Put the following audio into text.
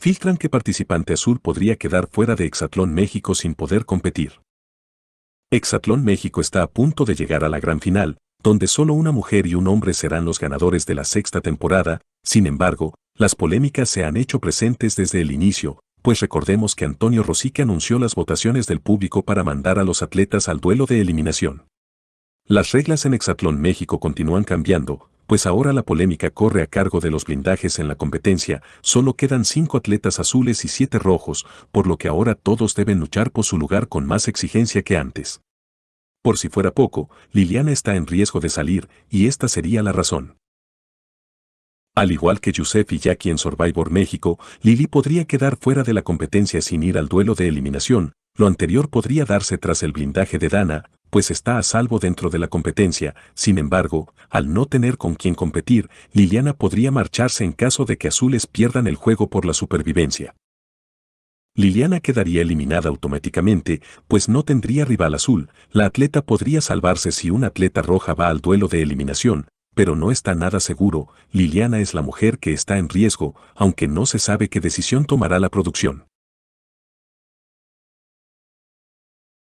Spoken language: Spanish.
filtran que participante azul podría quedar fuera de Exatlón México sin poder competir. Exatlón México está a punto de llegar a la gran final, donde solo una mujer y un hombre serán los ganadores de la sexta temporada, sin embargo, las polémicas se han hecho presentes desde el inicio, pues recordemos que Antonio Rosique anunció las votaciones del público para mandar a los atletas al duelo de eliminación. Las reglas en Exatlón México continúan cambiando, pues ahora la polémica corre a cargo de los blindajes en la competencia, solo quedan cinco atletas azules y siete rojos, por lo que ahora todos deben luchar por su lugar con más exigencia que antes. Por si fuera poco, Liliana está en riesgo de salir, y esta sería la razón. Al igual que Yusef y Jackie en Survivor México, Lili podría quedar fuera de la competencia sin ir al duelo de eliminación, lo anterior podría darse tras el blindaje de Dana, pues está a salvo dentro de la competencia, sin embargo, al no tener con quién competir, Liliana podría marcharse en caso de que Azules pierdan el juego por la supervivencia. Liliana quedaría eliminada automáticamente, pues no tendría rival azul, la atleta podría salvarse si un atleta roja va al duelo de eliminación, pero no está nada seguro, Liliana es la mujer que está en riesgo, aunque no se sabe qué decisión tomará la producción.